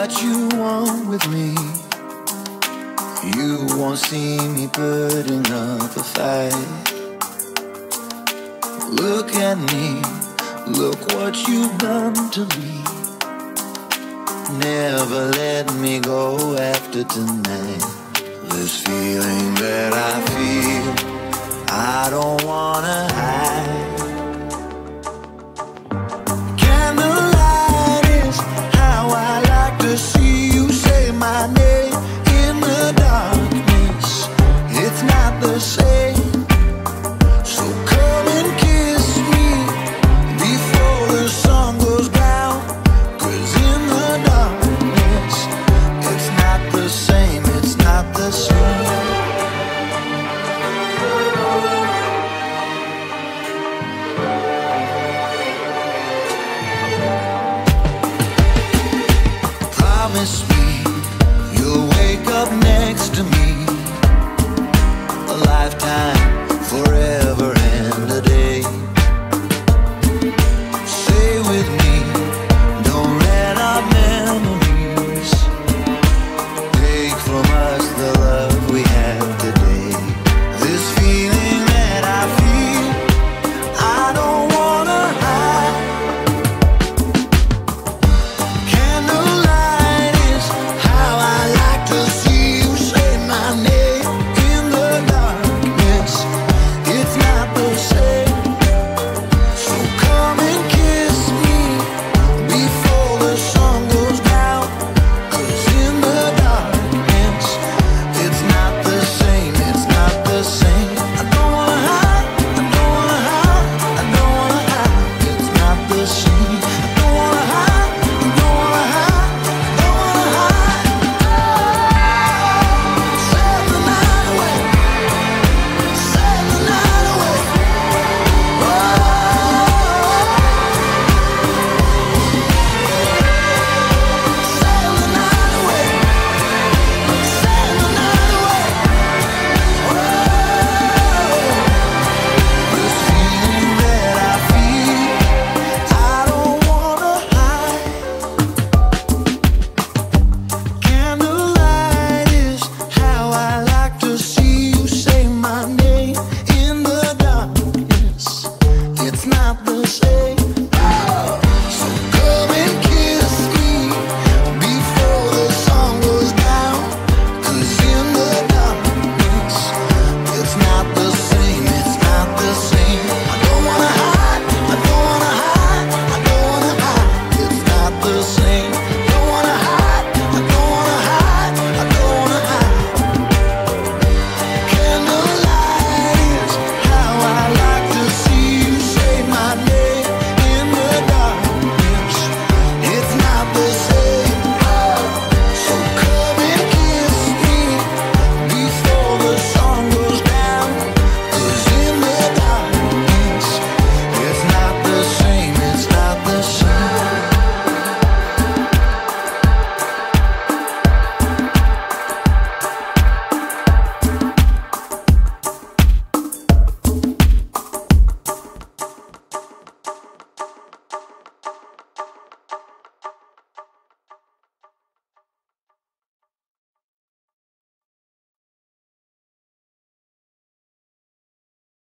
what you want with me. You won't see me put a fight. Look at me, look what you've done to me. Never let me go after tonight. This feeling that I feel I don't wanna promise not the same. Oh.